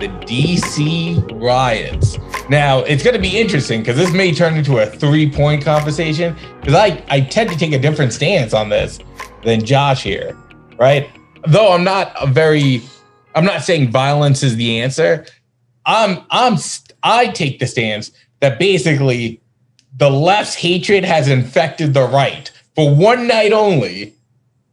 the DC riots. Now, it's going to be interesting because this may turn into a three point conversation because I, I tend to take a different stance on this than Josh here, right? Though I'm not a very, I'm not saying violence is the answer. I'm, I'm, I take the stance that basically the left's hatred has infected the right for one night only.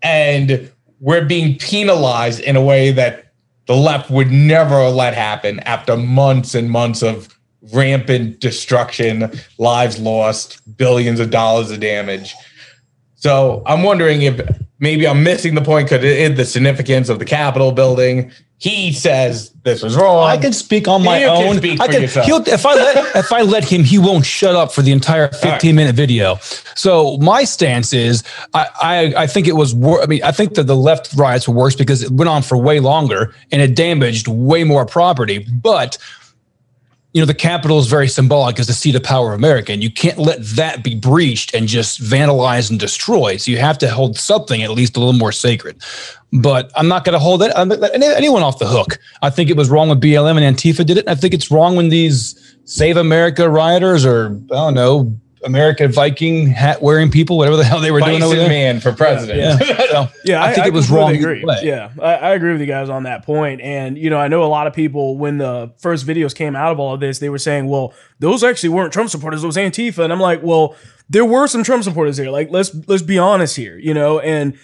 And we're being penalized in a way that the left would never let happen after months and months of rampant destruction, lives lost, billions of dollars of damage. So I'm wondering if maybe I'm missing the point because the significance of the Capitol building. He says this was wrong. I can speak on my You own. I can. if I let if I let him, he won't shut up for the entire 15 minute video. So my stance is, I I, I think it was. Wor- I mean, I think that the left riots were worse because it went on for way longer and it damaged way more property. But you know, the Capitol is very symbolic as the seat of power of America, and you can't let that be breached and just vandalized and destroyed. So you have to hold something at least a little more sacred. But I'm not going to hold anyone off the hook. I think it was wrong when BLM and Antifa did it. I think it's wrong when these Save America rioters or I don't know American Viking hat wearing people, whatever the hell they were doing over there. man for president. Yeah. So Yeah, I think it was wrong. completely either way. Yeah, I, I agree with you guys on that point. And you know, I know a lot of people when the first videos came out of all of this, they were saying, "Well, those actually weren't Trump supporters; those Antifa." And I'm like, "Well, there were some Trump supporters here. Like, let's let's be honest here, you know." And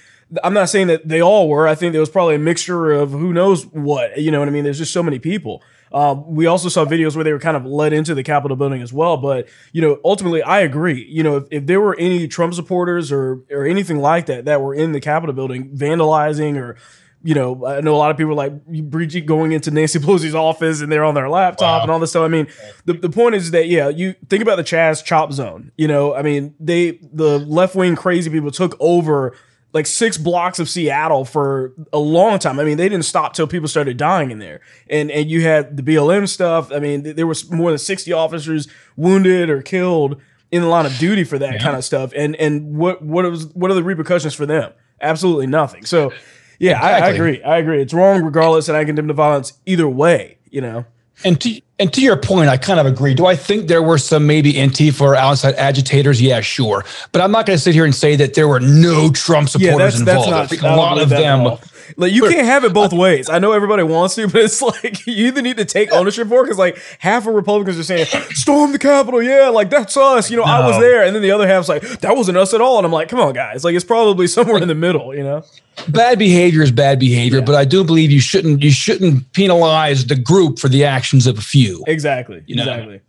I'm not saying that they all were. I think there was probably a mixture of who knows what. You know what I mean? There's just so many people. Um, we also saw videos where they were kind of led into the Capitol building as well. But you know, ultimately, I agree. You know, if, if there were any Trump supporters or or anything like that that were in the Capitol building vandalizing or you know, I know a lot of people like breaching going into Nancy Pelosi's office and they're on their laptop Wow. and all this stuff. I mean, the, the point is that yeah, you think about the Chaz chop zone. You know, I mean, they the left wing crazy people took over like six blocks of Seattle for a long time. I mean, they didn't stop till people started dying in there. And and you had the BLM stuff. I mean, th- there was more than sixty officers wounded or killed in the line of duty for that kind of stuff. And and what what was what are the repercussions for them? Absolutely nothing. So yeah, I, I agree. I agree. It's wrong regardless, and I condemn the violence either way. You know. And to and to your point, I kind of agree. Do I think there were some maybe Antifa or outside agitators? Yeah, sure. But I'm not going to sit here and say that there were no Trump supporters that's that's involved. not I think I a lot of them. all. Like you can't have it both ways. I know everybody wants to, but it's like you either need to take ownership for it because like half of Republicans are saying storm the Capitol, yeah, like that's us. You know, I was there, and then the other half's like that wasn't us at all. And I'm like, come on, guys, like it's probably somewhere in the middle. You know? Bad behavior is bad behavior, but I do believe you shouldn't you shouldn't penalize the group for the actions of a few. Exactly. know. Exactly.